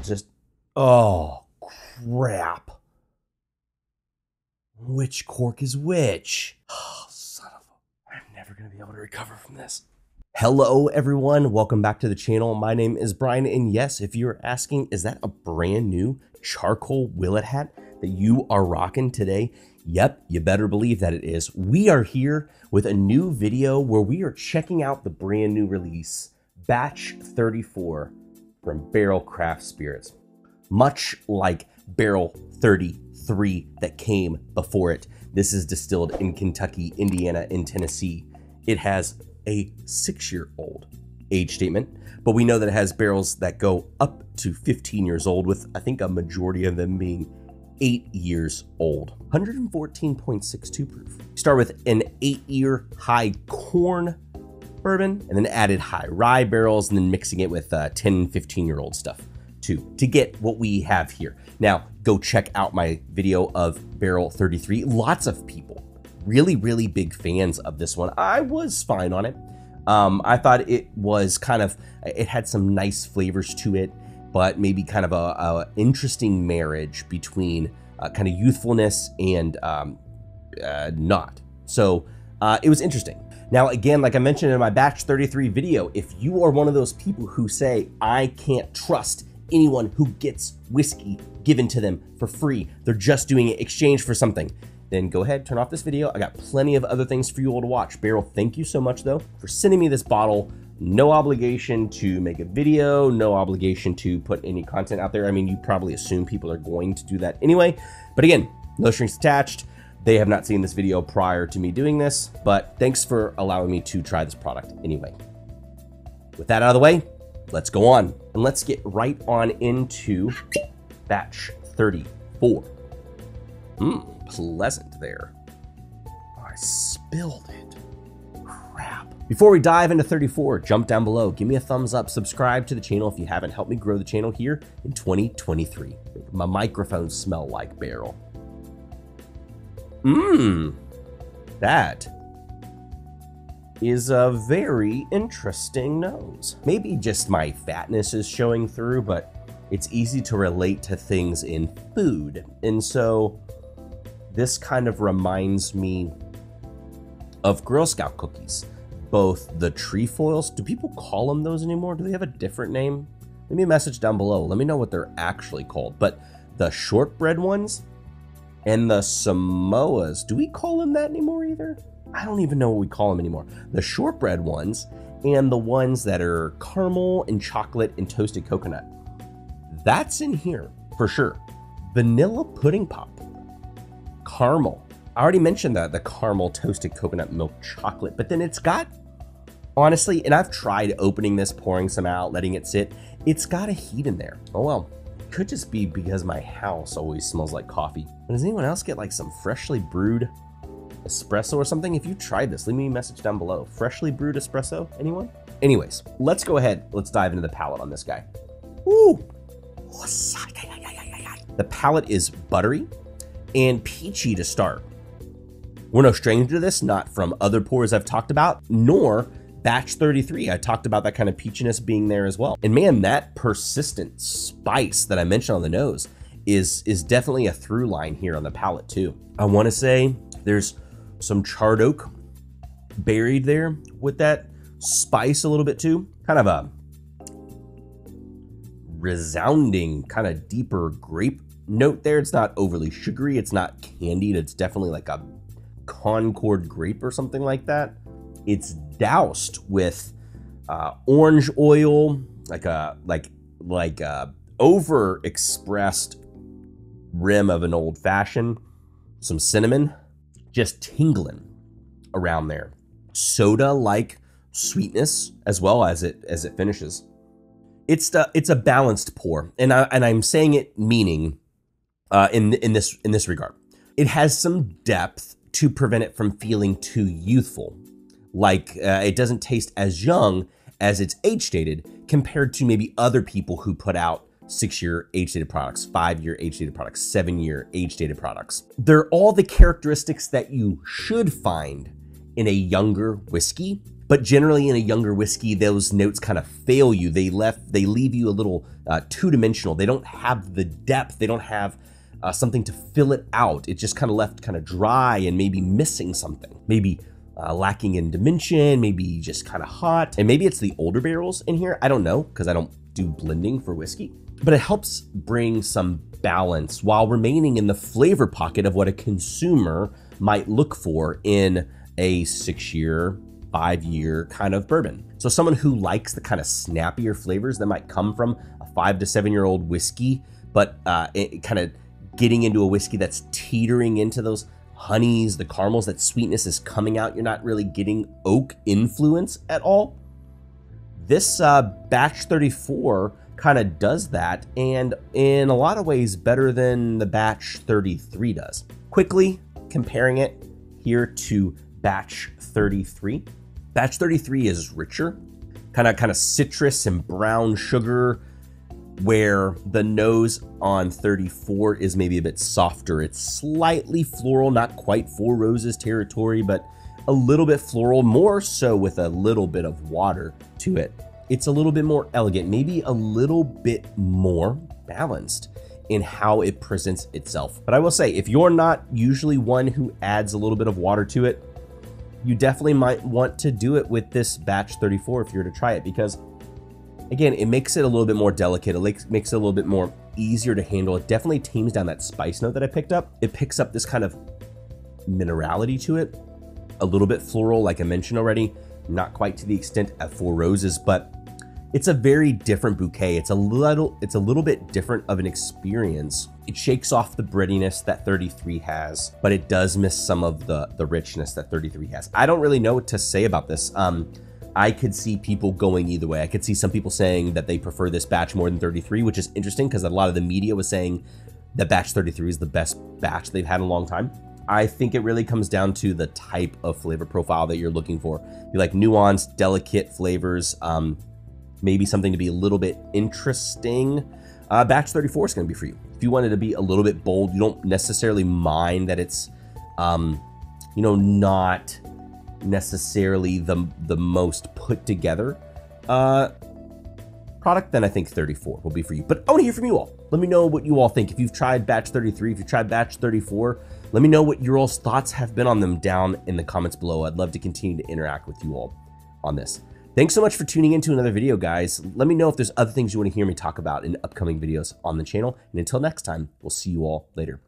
I'll just. Oh, crap. Which cork is which? Oh, son of a. I'm never going to be able to recover from this. Hello, everyone. Welcome back to the channel. My name is Brian, and yes, if you're asking, is that a brand new charcoal Willett hat that you are rocking today? Yep, you better believe that it is. We are here with a new video where we are checking out the brand new release, Batch 34 from Barrell Craft Spirits. Much like Barrel 33 that came before it, this is distilled in Kentucky, Indiana, and Tennessee. It has a six year old age statement, but we know that it has barrels that go up to 15 years old, with I think a majority of them being eight years old. 114.62 proof. Start with an eight year high corn bourbon and then added high rye barrels and then mixing it with uh, 10, 15 year old stuff too to get what we have here. Now, go check out my video of Barrell 33. Lots of people, really, really big fans of this one. I was fine on it. Um, I thought it was kind of, it had some nice flavors to it, but maybe kind of a, a interesting marriage between uh, kind of youthfulness and um, uh, not. So uh, it was interesting. Now, again, like I mentioned in my batch 33 video, if you are one of those people who say, I can't trust anyone who gets whiskey given to them for free, they're just doing it exchange for something, then go ahead, turn off this video. I got plenty of other things for you all to watch. Barrell, thank you so much though for sending me this bottle. No obligation to make a video, no obligation to put any content out there. I mean, you probably assume people are going to do that anyway. But again, no strings attached. They have not seen this video prior to me doing this, but thanks for allowing me to try this product anyway. With that out of the way, let's go on and let's get right on into batch 34. Mmm, pleasant there. I spilled it. Crap. Before we dive into 34, jump down below, give me a thumbs up, subscribe to the channel if you haven't helped me grow the channel here in 2023. Make my microphone smell like barrel. Mmm, that is a very interesting nose. Maybe just my fatness is showing through, but it's easy to relate to things in food. And so this kind of reminds me of Girl Scout cookies. Both the trefoils, do people call them those anymore? Do they have a different name? Leave me a message down below. Let me know what they're actually called. But the shortbread ones, and the Samoas, do we call them that anymore either? I don't even know what we call them anymore. The shortbread ones and the ones that are caramel and chocolate and toasted coconut. That's in here for sure. Vanilla pudding pop. Caramel. I already mentioned that the caramel toasted coconut milk chocolate, but then it's got honestly, and I've tried opening this, pouring some out, letting it sit. It's got a heat in there. Oh well. Could just be because my house always smells like coffee. But does anyone else get like some freshly brewed espresso or something? If you tried this, leave me a message down below. Freshly brewed espresso, anyone? Anyways, let's go ahead. Let's dive into the palate on this guy. Ooh. The palate is buttery and peachy to start. We're no stranger to this, not from other pours I've talked about, nor batch 33 i talked about that kind of peachiness being there as well and man that persistent spice that i mentioned on the nose is is definitely a through line here on the palate too. I want to say there's some charred oak buried there with that spice a little bit too. Kind of a resounding kind of deeper grape note there. It's not overly sugary. It's not candied. It's definitely like a concord grape or something like that. It's doused with uh, orange oil, like a like like a over expressed rim of an old fashioned, some cinnamon, just tingling around there. Soda like sweetness as well as it as it finishes. It's the it's a balanced pour, and I and I'm saying it meaning uh, in in this in this regard. It has some depth to prevent it from feeling too youthful like uh, it doesn't taste as young as it's age dated compared to maybe other people who put out six year age dated products, five year age dated products, seven year age dated products. They're all the characteristics that you should find in a younger whiskey, But generally, in a younger whiskey, those notes kind of fail you. They left, they leave you a little uh, two dimensional. They don't have the depth. They don't have uh, something to fill it out. It just kind of left kind of dry and maybe missing something. Maybe uh, lacking in dimension, maybe just kind of hot. And maybe it's the older barrels in here. I don't know because I don't do blending for whiskey. But it helps bring some balance while remaining in the flavor pocket of what a consumer might look for in a six year, five year kind of bourbon. So, someone who likes the kind of snappier flavors that might come from a five to seven year old whiskey, but uh, kind of getting into a whiskey that's teetering into those honeys, the caramels, that sweetness is coming out. You're not really getting oak influence at all. This uh, batch 34 kind of does that, and in a lot of ways, better than the batch 33 does. Quickly comparing it here to batch 33. Batch 33 is richer, kind of kind of citrus and brown sugar, where the nose on 34 is maybe a bit softer. It's slightly floral, not quite Four Roses territory, but a little bit floral, more so with a little bit of water to it. It's a little bit more elegant, maybe a little bit more balanced in how it presents itself. But I will say, if you're not usually one who adds a little bit of water to it, you definitely might want to do it with this batch 34 if you're to try it because again, it makes it a little bit more delicate. It makes it a little bit more easier to handle. It definitely tames down that spice note that I picked up. It picks up this kind of minerality to it, a little bit floral, like I mentioned already, not quite to the extent of Four Roses, but it's a very different bouquet. It's a little, it's a little bit different of an experience. It shakes off the breadiness that 33 has, but it does miss some of the the richness that 33 has. I don't really know what to say about this. Um, I could see people going either way. I could see some people saying that they prefer this batch more than 33, which is interesting because a lot of the media was saying that batch 33 is the best batch they've had in a long time. I think it really comes down to the type of flavor profile that you're looking for. You like nuanced, delicate flavors, um, maybe something to be a little bit interesting. Uh, batch 34 is going to be for you. If you wanted to be a little bit bold, you don't necessarily mind that it's, um, you know, not necessarily the the most put together uh, product, then I think 34 will be for you. But I want to hear from you all. Let me know what you all think. If you've tried batch 33, if you've tried batch 34, let me know what your all's thoughts have been on them down in the comments below. I'd love to continue to interact with you all on this. Thanks so much for tuning into another video, guys. Let me know if there's other things you want to hear me talk about in upcoming videos on the channel. And until next time, we'll see you all later.